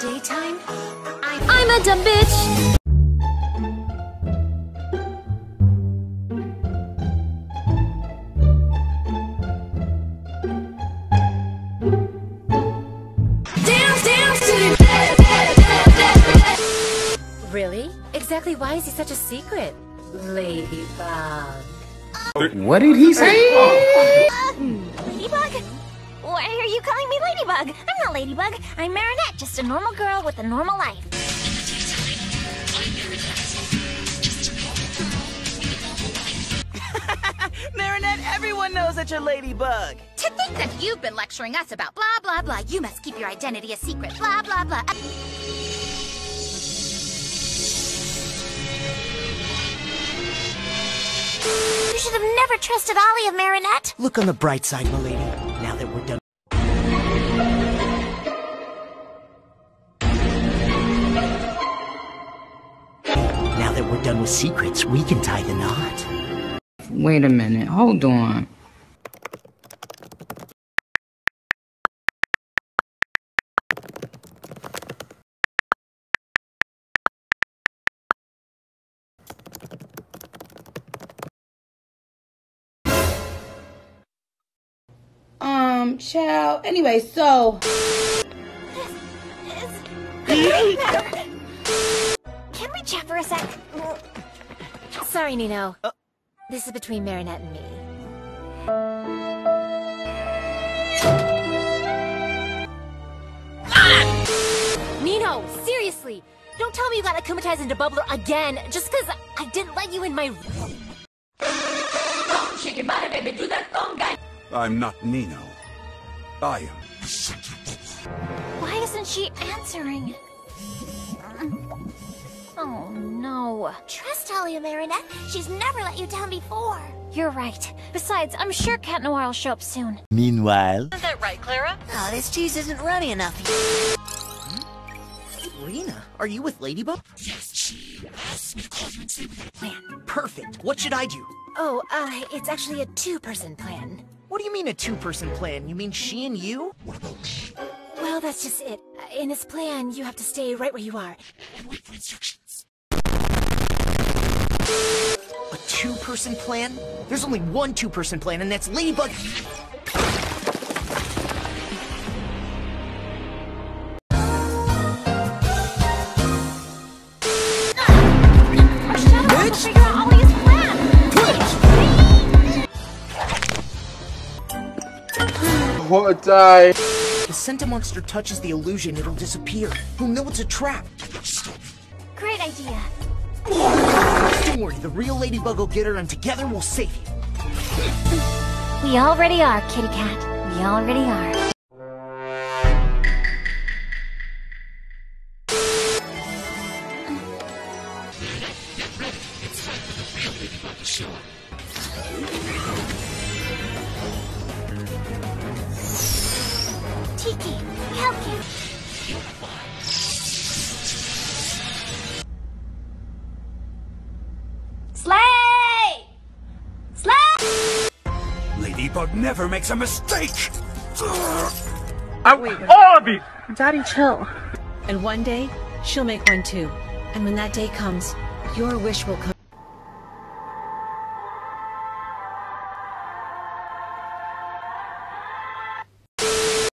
daytime, I'm, I'm a dumb bitch. Dance, dance to the Really? Exactly why is he such a secret? Ladybug. Uh, what did he say? Ladybug? Why are you calling me Ladybug? I'm not Ladybug. I'm Marinette, just a normal girl with a normal life. Marinette, everyone knows that you're Ladybug. To think that you've been lecturing us about blah blah blah, you must keep your identity a secret, blah blah blah. You should have never trusted Ollie of Marinette. Look on the bright side, milady. Now that we're done. That we're done with secrets, we can tie the knot. Wait a minute. Hold on. Um, child. Anyway, so Can we chat for a sec? Sorry, Nino. Uh. This is between Marinette and me. Ah! Nino, seriously! Don't tell me you got akumatized into Bubbler again just because I didn't let you in my room. I'm not Nino. I am. Why isn't she answering? Oh no. Trust Talia Marinette. She's never let you down before. You're right. Besides, I'm sure Cat Noir will show up soon. Meanwhile, Is that right, Clara? Oh, this cheese isn't runny enough. Rena, are you with Ladybug? Yes, she asked me to call you and say plan. Perfect. What should I do? Oh, uh, it's actually a two-person plan. What do you mean a two-person plan? You mean she and you? Well, that's just it. Uh, in this plan, you have to stay right where you are. And wait for instructions. A two-person plan? There's only one two-person plan, and that's Ladybug. What a out Ollie's plan! what I The Senta monster touches the illusion, it'll disappear. We'll know it's a trap. Great idea. Don't worry, the real Ladybug will get her, and together we'll save you. We already are, kitty cat. We already are. Tikki, help you. Slay! Slay! Ladybug never makes a mistake! Daddy, chill. And one day, she'll make one too. And when that day comes, your wish will come.